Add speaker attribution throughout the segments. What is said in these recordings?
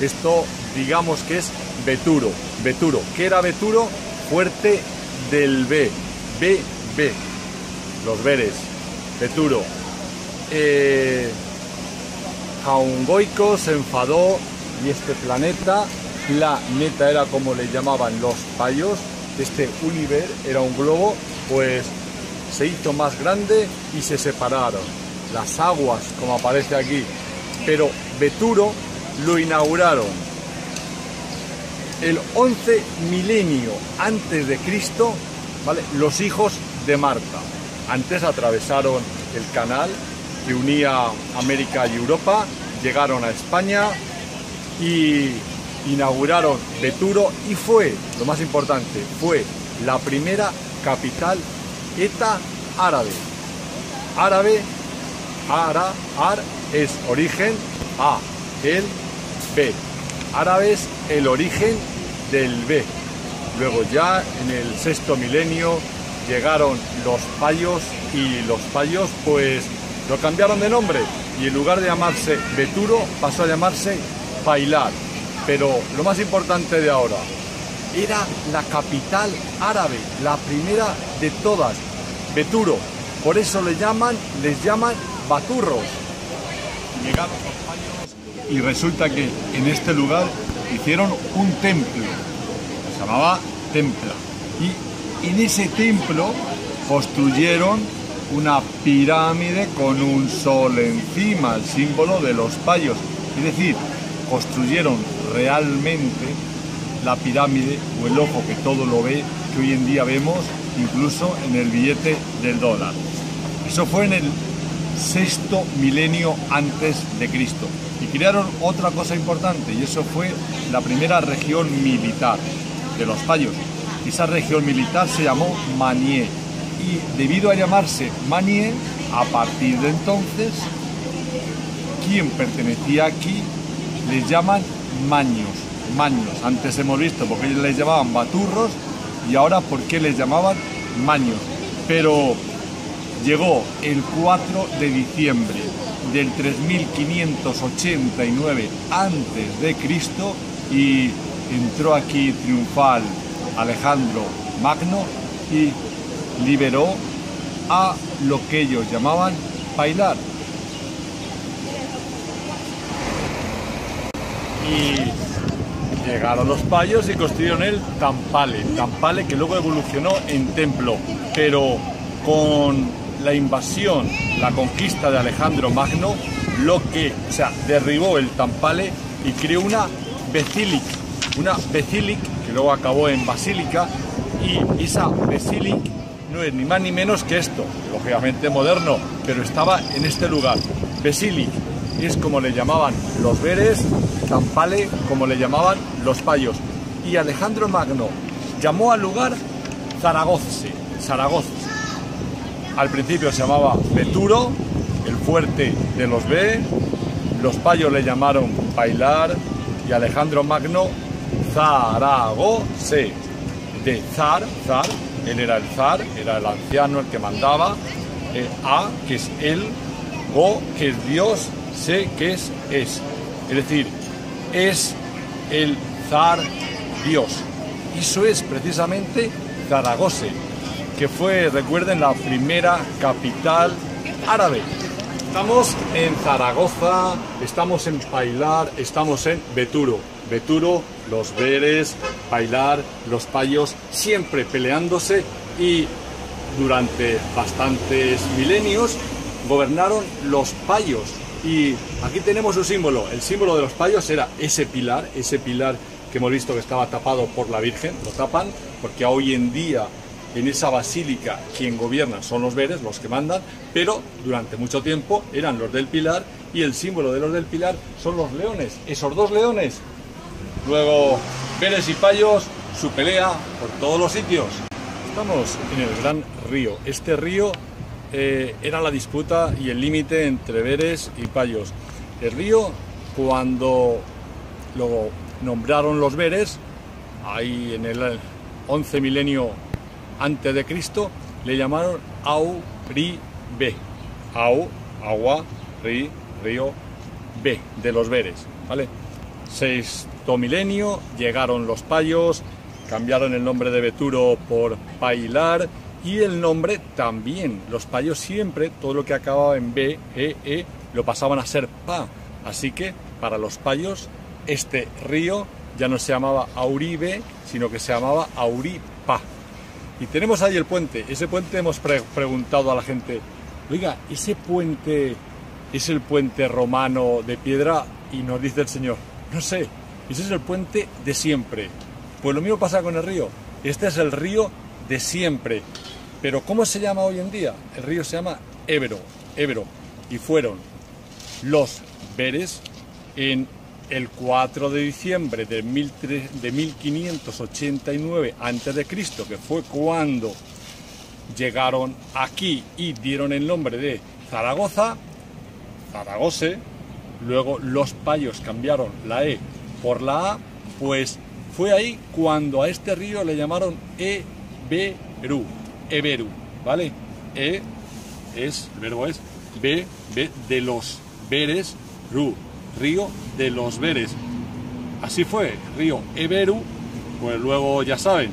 Speaker 1: Esto digamos que es Beturo. Beturo. ¿Qué era Beturo? Fuerte del B. B, B. Los veres. Beturo. Eh, Jaungoico se enfadó y este planeta, planeta era como le llamaban los payos, este universo era un globo, pues se hizo más grande y se separaron. Las aguas, como aparece aquí. Pero Beturo lo inauguraron el 11 milenio antes de Cristo, ¿vale? los hijos de Marta. Antes atravesaron el canal que unía América y Europa, llegaron a España y inauguraron Beturo y fue, lo más importante, fue la primera capital eta árabe. Árabe, ara, ar es origen, a, el, B. Árabe es el origen del B. Luego ya en el sexto milenio llegaron los payos y los payos pues lo cambiaron de nombre y en lugar de llamarse Beturo pasó a llamarse Pailar. Pero lo más importante de ahora, era la capital árabe, la primera de todas, Beturo. Por eso le llaman, les llaman baturros. Payos y resulta que en este lugar hicieron un templo, se llamaba Templa. Y en ese templo construyeron una pirámide con un sol encima, el símbolo de los payos. Es decir, construyeron realmente la pirámide o el ojo que todo lo ve, que hoy en día vemos incluso en el billete del dólar. Eso fue en el sexto milenio antes de Cristo. Y crearon otra cosa importante, y eso fue la primera región militar de los payos. Esa región militar se llamó Manié y debido a llamarse Manié, a partir de entonces, quien pertenecía aquí les llaman maños, maños. Antes hemos visto por qué les llamaban baturros y ahora por qué les llamaban maños. Pero llegó el 4 de diciembre del 3589 antes de Cristo y entró aquí triunfal Alejandro Magno y liberó a lo que ellos llamaban bailar. Y llegaron los payos y construyeron el Tampale, Tampale que luego evolucionó en templo, pero con la invasión, la conquista de Alejandro Magno, lo que, o sea, derribó el Tampale y creó una basílica, una basílica que luego acabó en basílica y esa basílica no es ni más ni menos que esto, lógicamente moderno, pero estaba en este lugar. Basílic es como le llamaban los veres, Tampale como le llamaban los payos. Y Alejandro Magno llamó al lugar Zaragoza, Zaragoza. Al principio se llamaba Beturo, el fuerte de los B, los payos le llamaron Bailar y Alejandro Magno Zaragoza, de zar, zar, él era el zar, era el anciano, el que mandaba, eh, A, que es él, Go, que es Dios, Se, que es es. Es decir, es el zar Dios. Eso es precisamente Zaragoza, que fue, recuerden, la primera capital árabe. Estamos en Zaragoza, estamos en Pailar, estamos en Beturo. Beturo, los veres, Pailar, los payos, siempre peleándose y durante bastantes milenios gobernaron los payos. Y aquí tenemos su símbolo. El símbolo de los payos era ese pilar, ese pilar que hemos visto que estaba tapado por la Virgen, lo tapan, porque hoy en día en esa basílica quien gobierna son los veres, los que mandan, pero durante mucho tiempo eran los del pilar y el símbolo de los del pilar son los leones, esos dos leones. Luego, veres y payos, su pelea por todos los sitios. Estamos en el gran río. Este río eh, era la disputa y el límite entre veres y payos. El río, cuando lo nombraron los veres, ahí en el 11 milenio antes de Cristo, le llamaron Au Ri Be. Au, agua, Ri, río, Be, de los veres. ¿vale? Sexto milenio, llegaron los payos, cambiaron el nombre de Beturo por Pailar y el nombre también. Los payos siempre, todo lo que acababa en B, E, E, lo pasaban a ser Pa. Así que para los payos este río ya no se llamaba Auribe, sino que se llamaba Auripa. Y tenemos ahí el puente. Ese puente hemos preguntado a la gente, oiga, ¿ese puente es el puente romano de piedra? Y nos dice el Señor, no sé, ese es el puente de siempre. Pues lo mismo pasa con el río. Este es el río de siempre. Pero ¿cómo se llama hoy en día? El río se llama Ebro, Ebro. Y fueron los Veres en el 4 de diciembre de, 1589 a.C., que fue cuando llegaron aquí y dieron el nombre de Zaragoza, Zaragoza, luego los payos cambiaron la E por la A, pues fue ahí cuando a este río le llamaron Eberu, Eberu, ¿vale? E es, el verbo es B, B de los veres, Ru, río de los veres. Así fue, río Eberu, pues luego ya saben,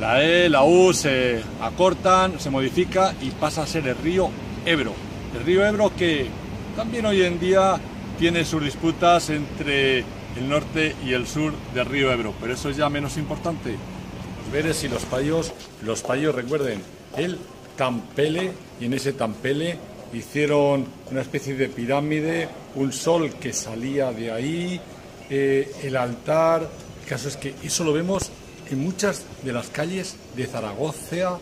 Speaker 1: la E, la U se acortan, se modifica y pasa a ser el río Ebro. El río Ebro que también hoy en día tiene sus disputas entre el norte y el sur del río Ebro, pero eso es ya menos importante. Los veres y los payos, los payos recuerden, el Tampele y en ese Tampele hicieron una especie de pirámide, un sol que salía de ahí, eh, el altar. El caso es que eso lo vemos en muchas de las calles de Zaragoza,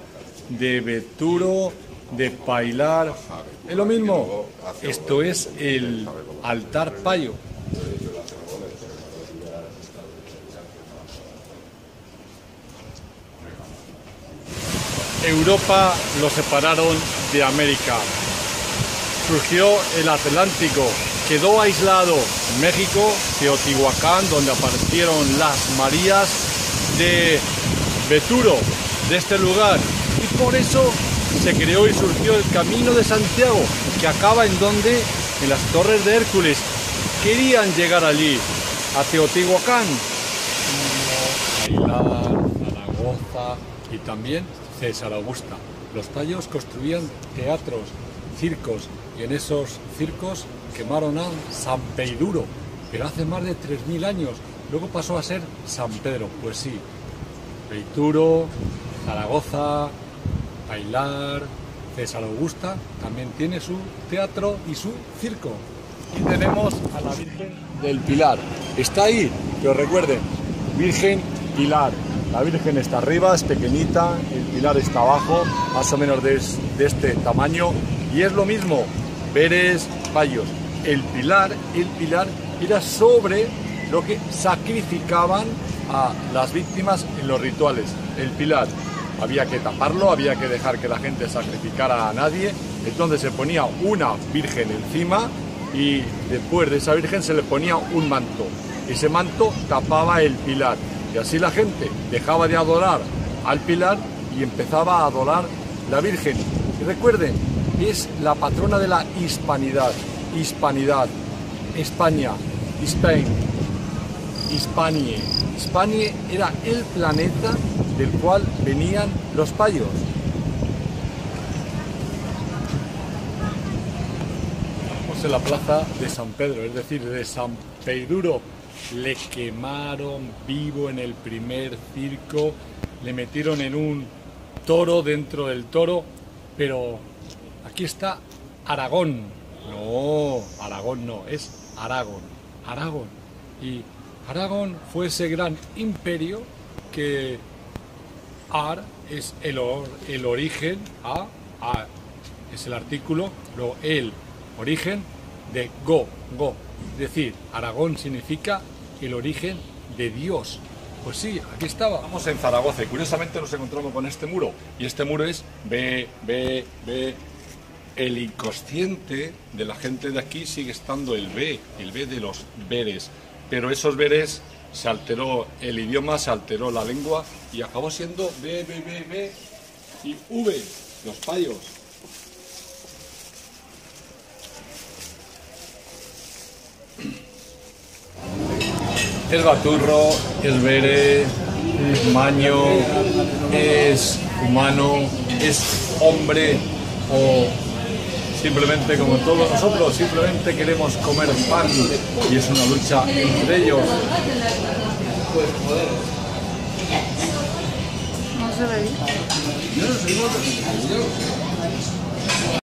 Speaker 1: de Beturo, de Pailar. Es lo mismo. Esto es el altar payo. Europa lo separaron de América surgió el Atlántico, quedó aislado México, Teotihuacán, donde aparecieron las Marías de Beturo, de este lugar. Y por eso se creó y surgió el Camino de Santiago, que acaba en donde? En las Torres de Hércules. Querían llegar allí, a Teotihuacán. Bailar, Zaragoza y también César Augusta. Los tallos construían teatros, circos, y en esos circos quemaron a San Peiduro, pero hace más de 3.000 años. Luego pasó a ser San Pedro, pues sí. Peituro, Zaragoza, Bailar, César Augusta también tiene su teatro y su circo. Y tenemos a la Virgen del Pilar. Está ahí, pero recuerden, Virgen Pilar. La Virgen está arriba, es pequeñita, el pilar está abajo, más o menos de, de este tamaño. Y es lo mismo, Veres Payos. El pilar, el pilar era sobre lo que sacrificaban a las víctimas en los rituales. El pilar había que taparlo, había que dejar que la gente sacrificara a nadie, entonces se ponía una virgen encima y después de esa virgen se le ponía un manto. Ese manto tapaba el pilar y así la gente dejaba de adorar al pilar y empezaba a adorar la virgen. Y recuerden, es la patrona de la hispanidad. Hispanidad. España. Spain. Hispanie. Hispanie era el planeta del cual venían los payos. En la plaza de San Pedro, es decir, de San Pedro. Le quemaron vivo en el primer circo, le metieron en un toro dentro del toro, pero Aquí está Aragón. No, Aragón no, es Aragón. Aragón. Y Aragón fue ese gran imperio que Ar es el, el origen, A, A es el artículo, luego el origen de Go, Go. Es decir, Aragón significa el origen de Dios. Pues sí, aquí estaba. Vamos en Zaragoza y curiosamente nos encontramos con este muro. Y este muro es B, B, B, el inconsciente de la gente de aquí sigue estando el B, el B de los veres, pero esos veres se alteró el idioma, se alteró la lengua y acabó siendo B, B, B, B y V, los payos. es baturro, es bere, es maño, es humano, es hombre o simplemente como todos nosotros, simplemente queremos comer pan y es una lucha entre ellos.
Speaker 2: No se ve.